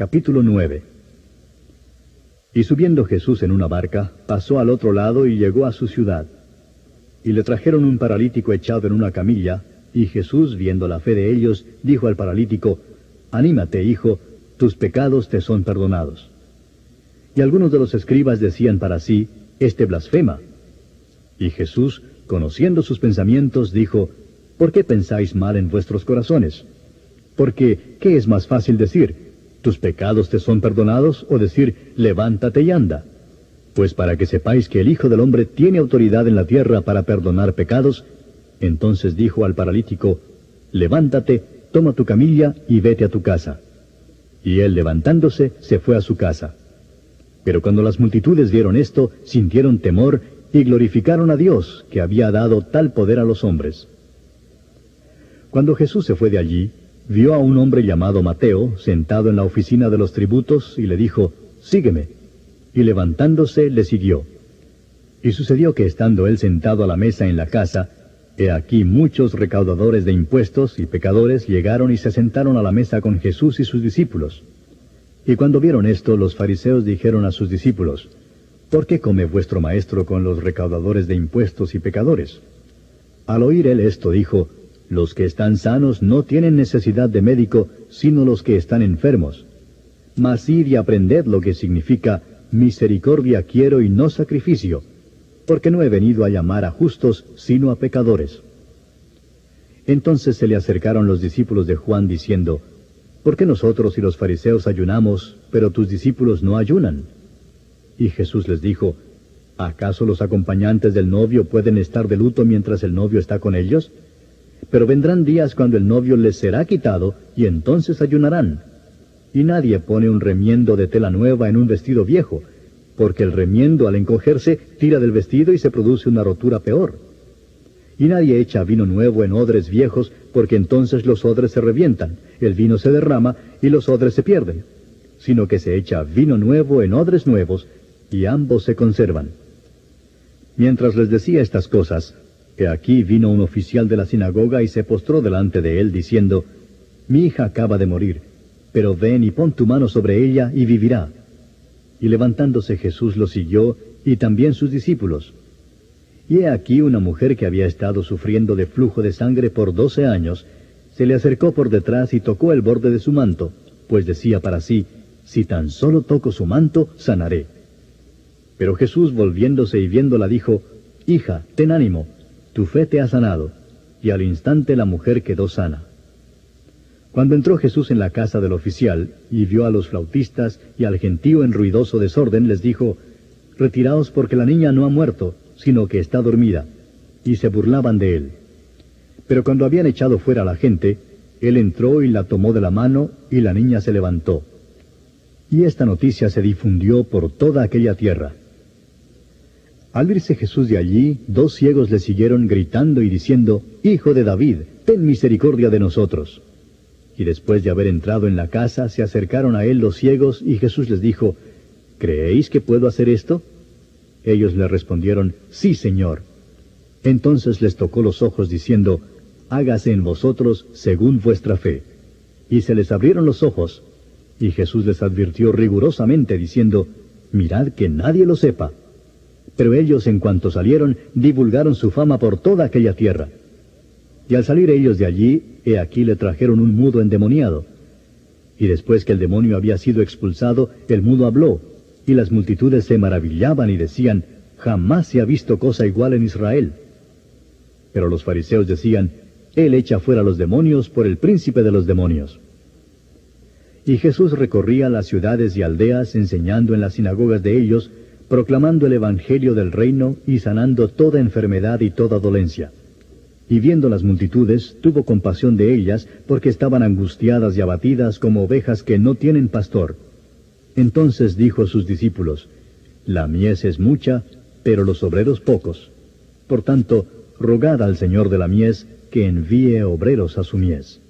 Capítulo 9 Y subiendo Jesús en una barca, pasó al otro lado y llegó a su ciudad. Y le trajeron un paralítico echado en una camilla, y Jesús, viendo la fe de ellos, dijo al paralítico, Anímate, hijo, tus pecados te son perdonados. Y algunos de los escribas decían para sí, Este blasfema. Y Jesús, conociendo sus pensamientos, dijo, ¿Por qué pensáis mal en vuestros corazones? Porque, ¿qué es más fácil decir? ¿Tus pecados te son perdonados? o decir, levántate y anda. Pues para que sepáis que el Hijo del Hombre tiene autoridad en la tierra para perdonar pecados, entonces dijo al paralítico, levántate, toma tu camilla y vete a tu casa. Y él levantándose se fue a su casa. Pero cuando las multitudes vieron esto, sintieron temor y glorificaron a Dios, que había dado tal poder a los hombres. Cuando Jesús se fue de allí, vio a un hombre llamado Mateo sentado en la oficina de los tributos y le dijo, Sígueme. Y levantándose le siguió. Y sucedió que estando él sentado a la mesa en la casa, he aquí muchos recaudadores de impuestos y pecadores llegaron y se sentaron a la mesa con Jesús y sus discípulos. Y cuando vieron esto, los fariseos dijeron a sus discípulos, ¿Por qué come vuestro maestro con los recaudadores de impuestos y pecadores? Al oír él esto, dijo, los que están sanos no tienen necesidad de médico, sino los que están enfermos. Mas id y aprended lo que significa misericordia quiero y no sacrificio, porque no he venido a llamar a justos, sino a pecadores. Entonces se le acercaron los discípulos de Juan diciendo, ¿Por qué nosotros y los fariseos ayunamos, pero tus discípulos no ayunan? Y Jesús les dijo, ¿acaso los acompañantes del novio pueden estar de luto mientras el novio está con ellos? Pero vendrán días cuando el novio les será quitado, y entonces ayunarán. Y nadie pone un remiendo de tela nueva en un vestido viejo, porque el remiendo al encogerse tira del vestido y se produce una rotura peor. Y nadie echa vino nuevo en odres viejos, porque entonces los odres se revientan, el vino se derrama y los odres se pierden, sino que se echa vino nuevo en odres nuevos, y ambos se conservan. Mientras les decía estas cosas, aquí vino un oficial de la sinagoga y se postró delante de él, diciendo, Mi hija acaba de morir, pero ven y pon tu mano sobre ella y vivirá. Y levantándose Jesús lo siguió, y también sus discípulos. Y he aquí una mujer que había estado sufriendo de flujo de sangre por doce años, se le acercó por detrás y tocó el borde de su manto, pues decía para sí, Si tan solo toco su manto, sanaré. Pero Jesús volviéndose y viéndola dijo, Hija, ten ánimo, tu fe te ha sanado. Y al instante la mujer quedó sana. Cuando entró Jesús en la casa del oficial y vio a los flautistas y al gentío en ruidoso desorden, les dijo, Retiraos porque la niña no ha muerto, sino que está dormida. Y se burlaban de él. Pero cuando habían echado fuera a la gente, él entró y la tomó de la mano y la niña se levantó. Y esta noticia se difundió por toda aquella tierra. Al irse Jesús de allí, dos ciegos le siguieron gritando y diciendo, Hijo de David, ten misericordia de nosotros. Y después de haber entrado en la casa, se acercaron a él los ciegos, y Jesús les dijo, ¿Creéis que puedo hacer esto? Ellos le respondieron, Sí, Señor. Entonces les tocó los ojos, diciendo, Hágase en vosotros según vuestra fe. Y se les abrieron los ojos, y Jesús les advirtió rigurosamente, diciendo, Mirad que nadie lo sepa. Pero ellos, en cuanto salieron, divulgaron su fama por toda aquella tierra. Y al salir ellos de allí, he aquí le trajeron un mudo endemoniado. Y después que el demonio había sido expulsado, el mudo habló, y las multitudes se maravillaban y decían, jamás se ha visto cosa igual en Israel. Pero los fariseos decían, Él echa fuera los demonios por el príncipe de los demonios. Y Jesús recorría las ciudades y aldeas enseñando en las sinagogas de ellos, proclamando el Evangelio del reino y sanando toda enfermedad y toda dolencia. Y viendo las multitudes, tuvo compasión de ellas, porque estaban angustiadas y abatidas como ovejas que no tienen pastor. Entonces dijo a sus discípulos, La mies es mucha, pero los obreros pocos. Por tanto, rogad al Señor de la mies que envíe obreros a su mies.